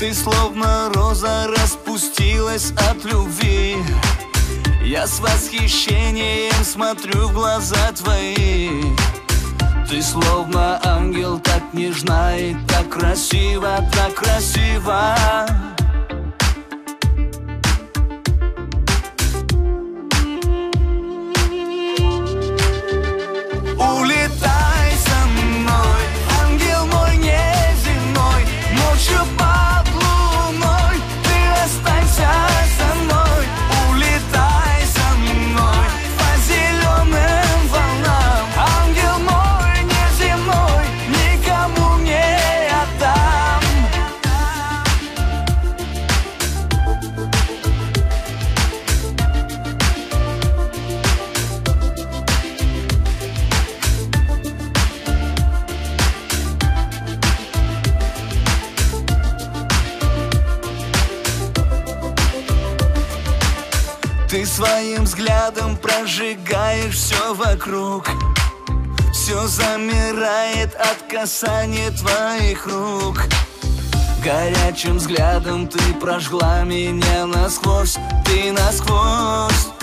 Ты словно роза распустилась от любви. Я с восхищением смотрю в глаза твои. Ты словно ангел, так нежна и так красиво, так красиво Ты своим взглядом прожигаешь все вокруг. Все замирает от касания твоих рук. Горячим взглядом ты прожгла меня насквозь Ты насквозь